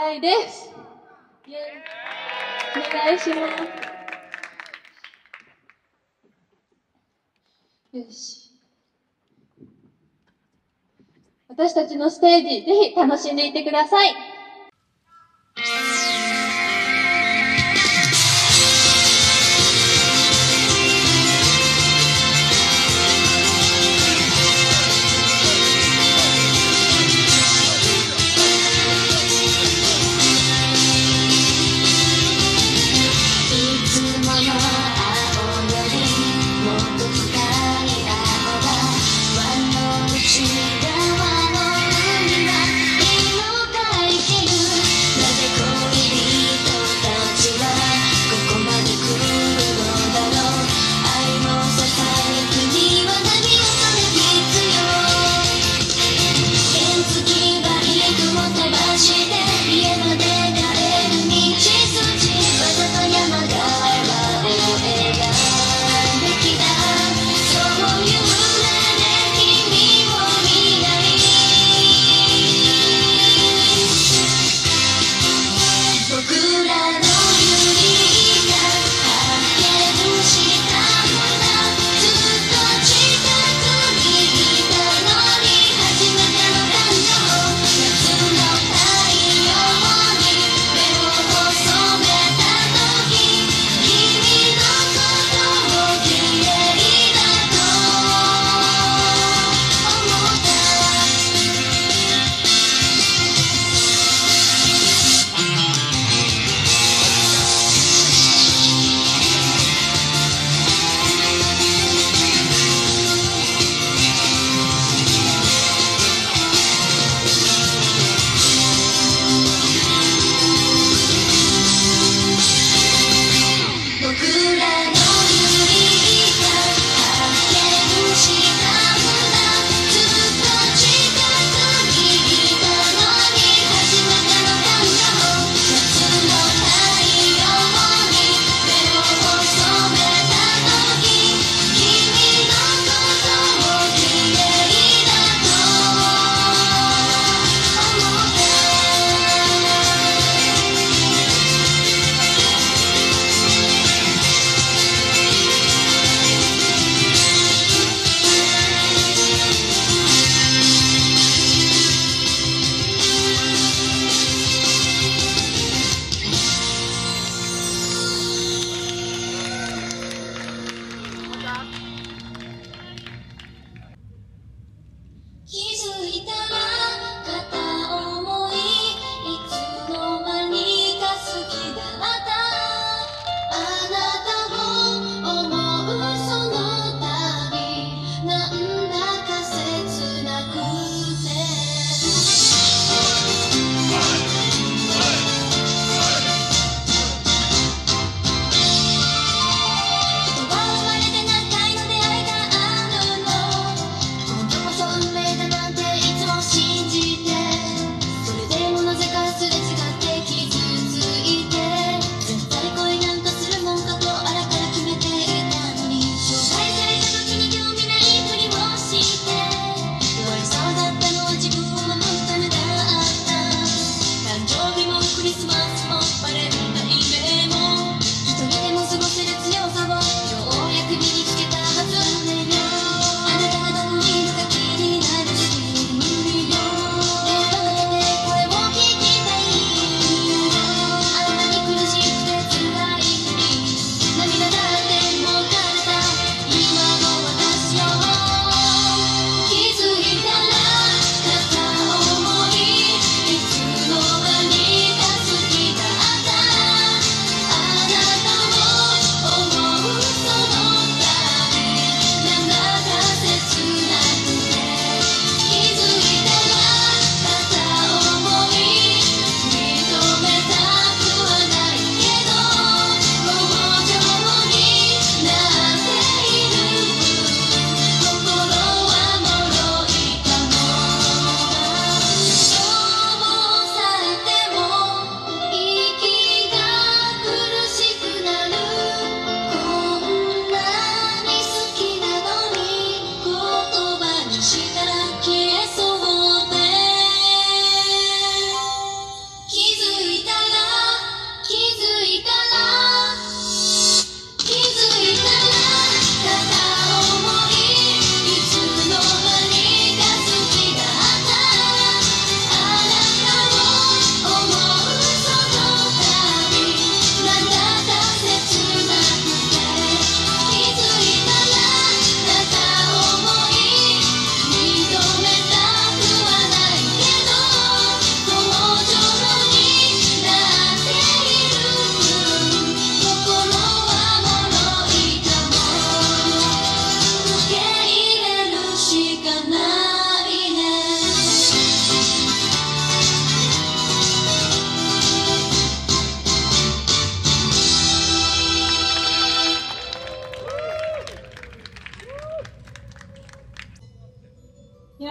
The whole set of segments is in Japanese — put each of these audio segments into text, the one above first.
願い、です。お願いします。よし。私たちのステージ、ぜひ楽しんでいってくださ。い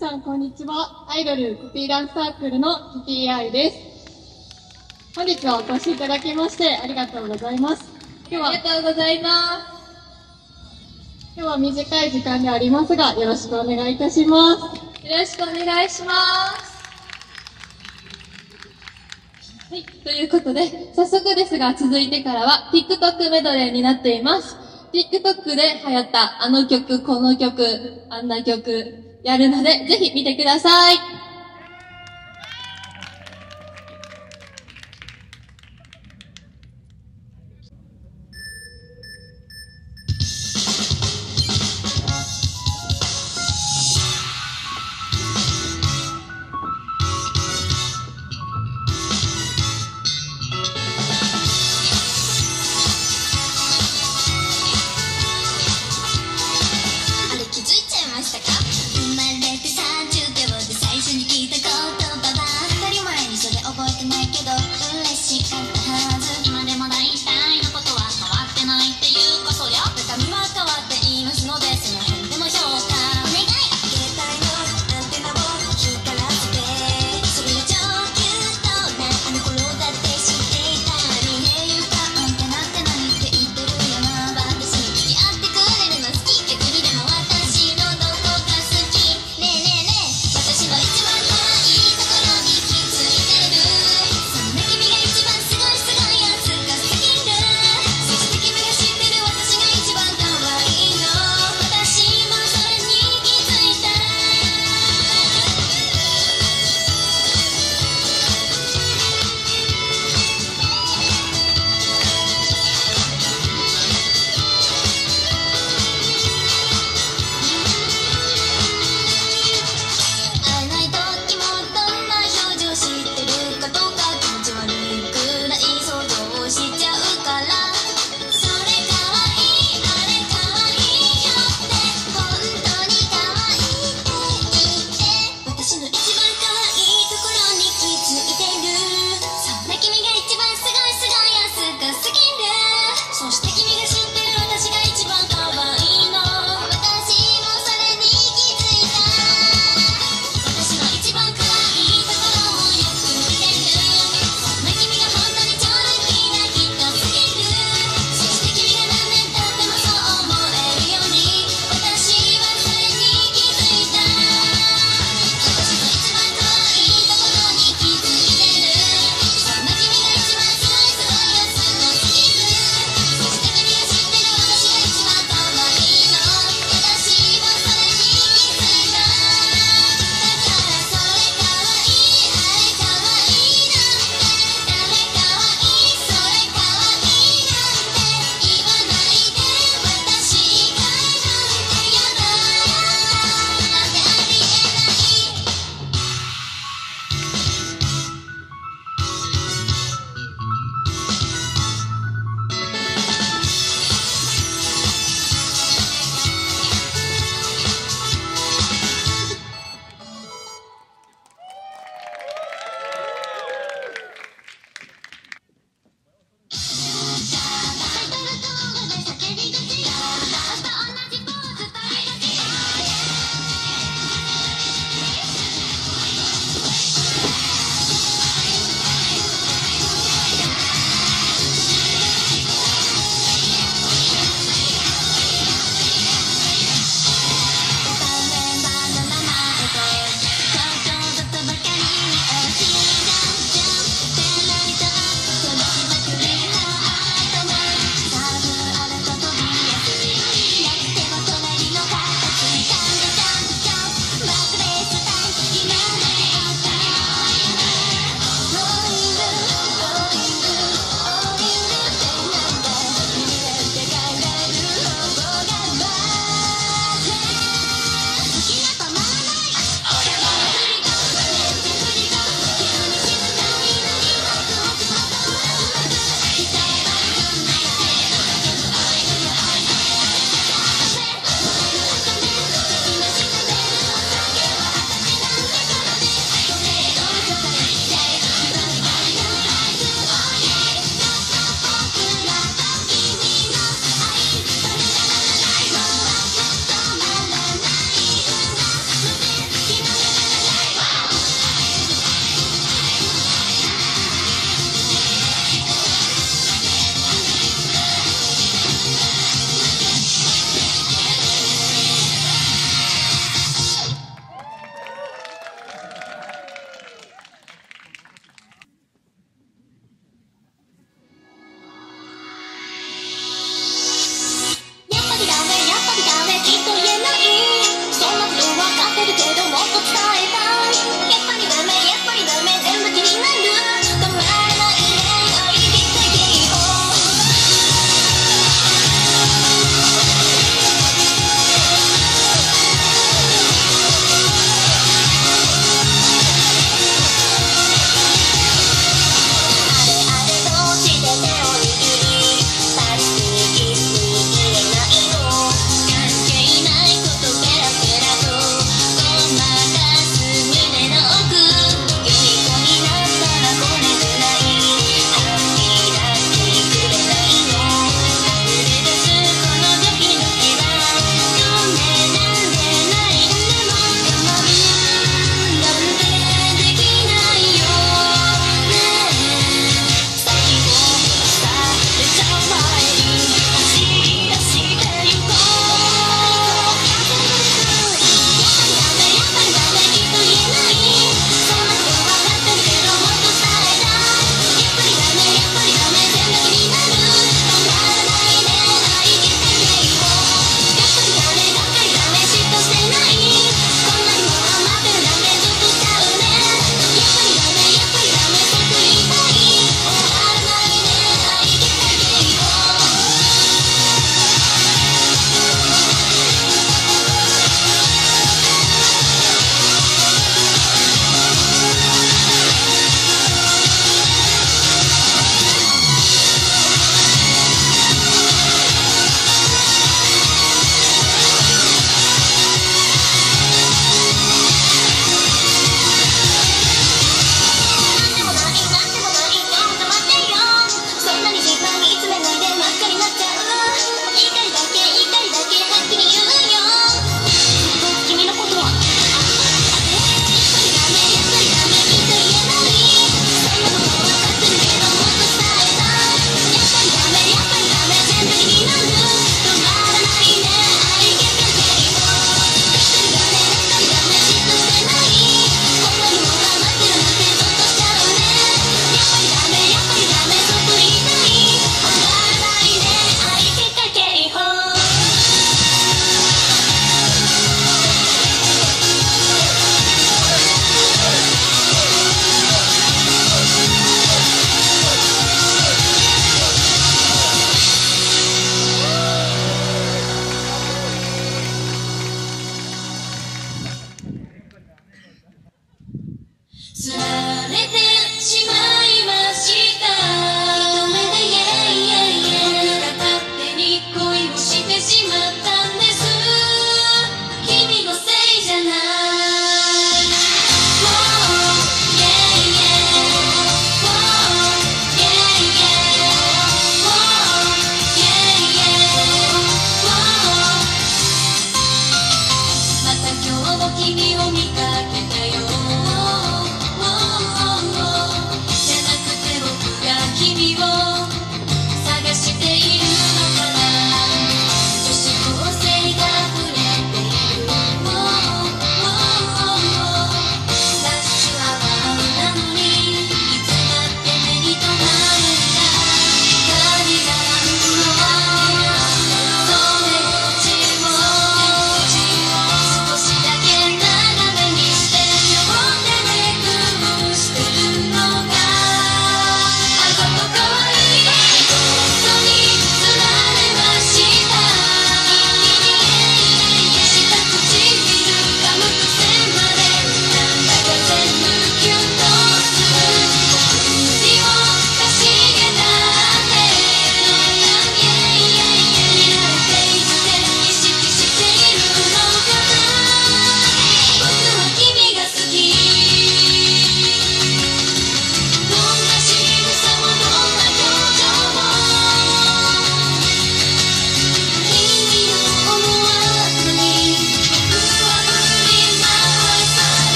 さんこんにちは。アイドルコピーダンスサークルのキティアイです。本日はお越しいただきましてありがとうございます。今日は、ありがとうございま今日は短い時間ではありますが、よろしくお願いいたします。す。よろしくお願いします。はい、ということで、早速ですが続いてからは TikTok メドレーになっています。TikTok で流行ったあの曲、この曲、あんな曲、やるので、ぜひ見てください。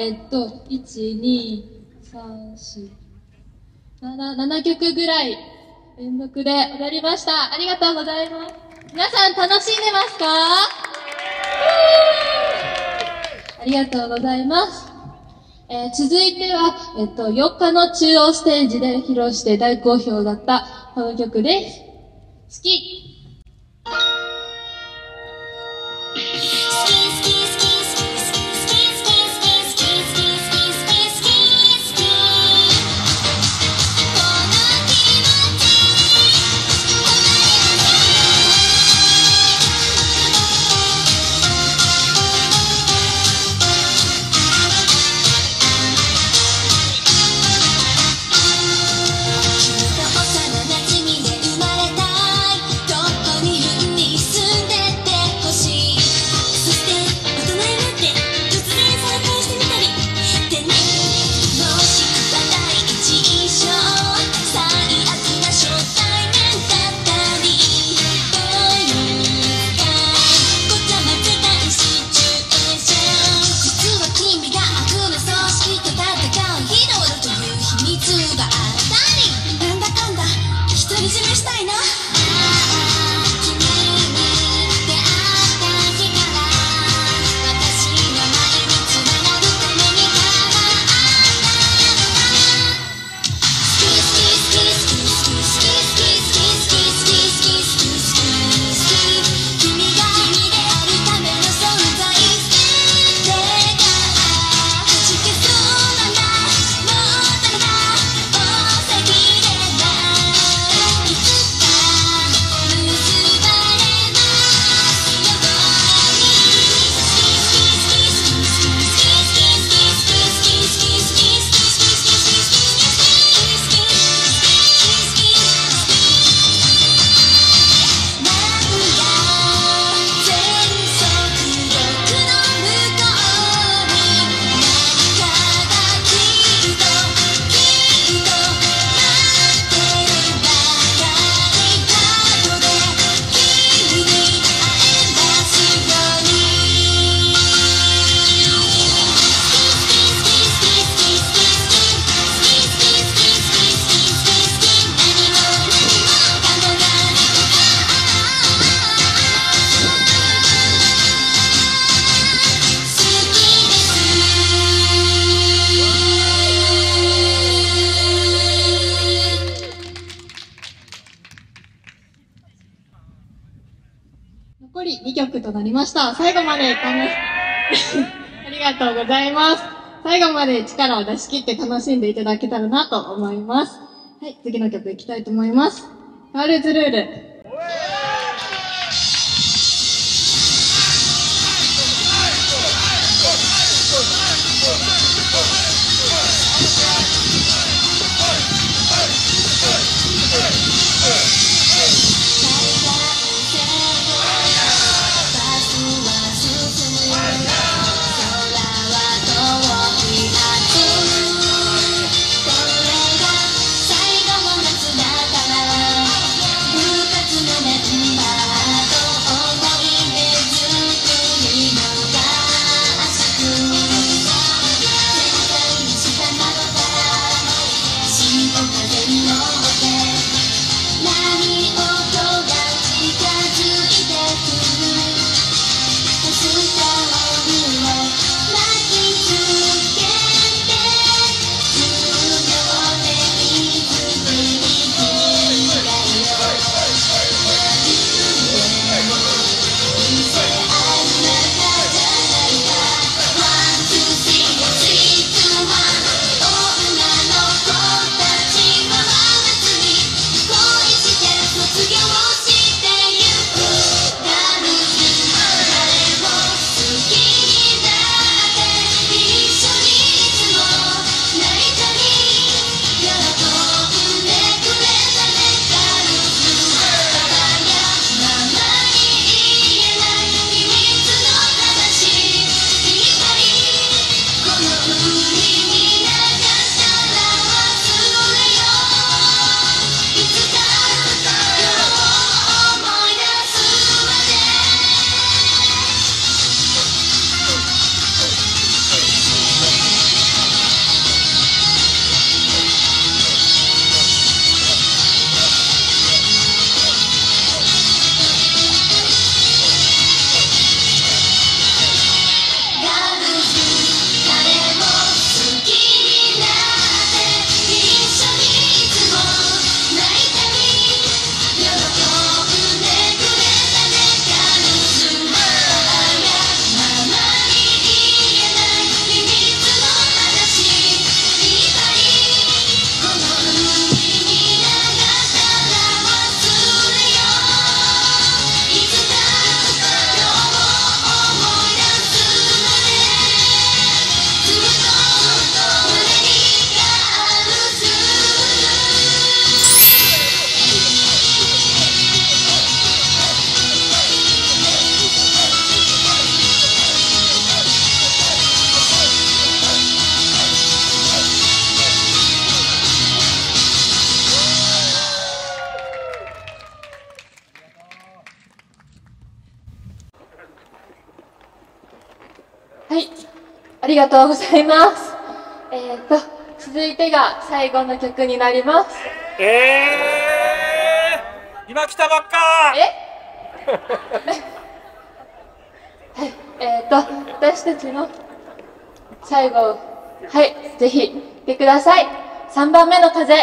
えっと、1、2、3、4、7、7曲ぐらい連続で踊りました。ありがとうございます。皆さん楽しんでますか？ありがとうございます。えー続いては、えっと、4日の中央ステージで披露して大好評だったこの曲です。好き。曲となりました。最後まで楽し、ありがとうございます。最後まで力を出し切って楽しんでいただけたらなと思います。はい、次の曲いきたいと思います。ガールズルール。はい。ありがとうございます。えっ、と、続いてが最後の曲になります。ええー、今来たばっかえ？はい。えっ、と、私たちの最後、はい、ぜひ、聴いてください。3番目の風。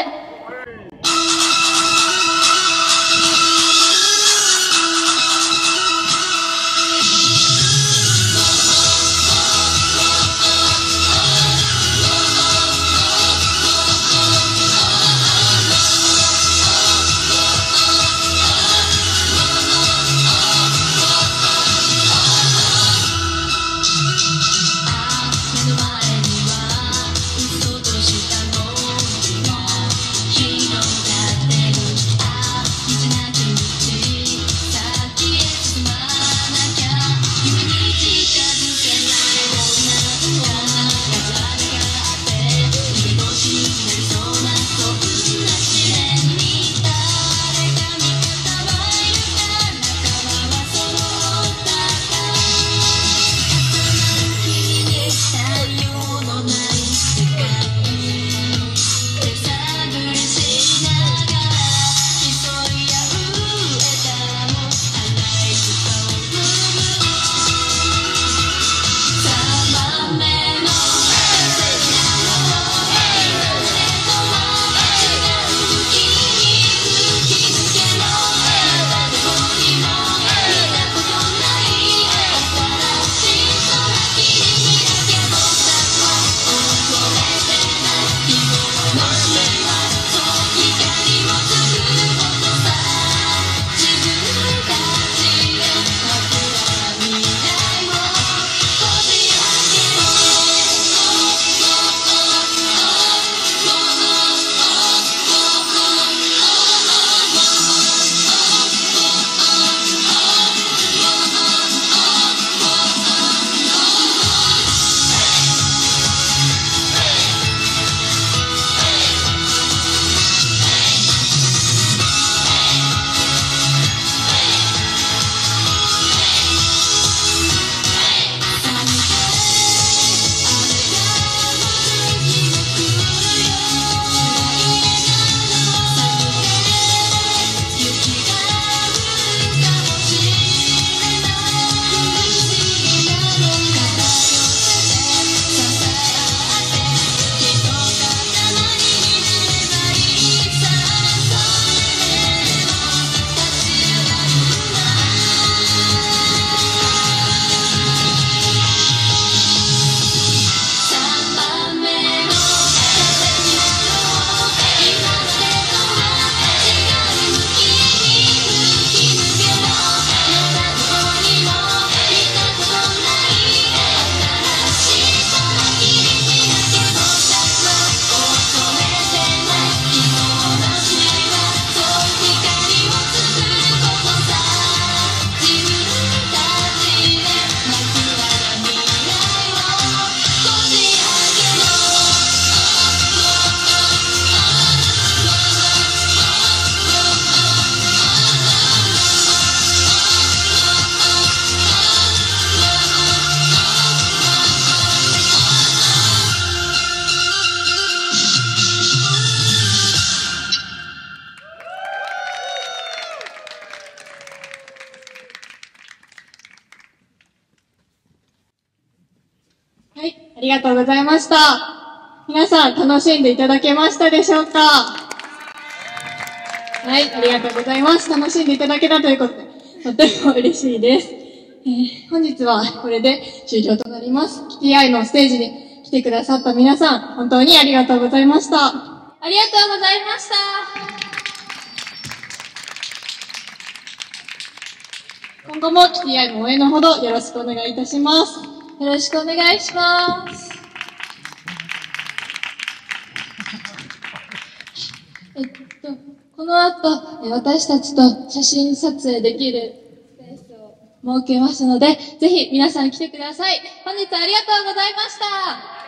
がとうございました。皆さん楽しんでいただけましたでしょうか？はい、ありがとうございます。楽しんでいただけたということで、とても嬉しいです。えー本日はこれで終了となります。キティアイのステージに来てくださった皆さん、本当にありがとうございました。ありがとうございました。今後もキティアイの応援のほどよろしくお願いいたします。よろしくお願いします。えっと、この後、私たちと写真撮影できるスペースを設けますので、ぜひ皆さん来てください。本日ありがとうございました。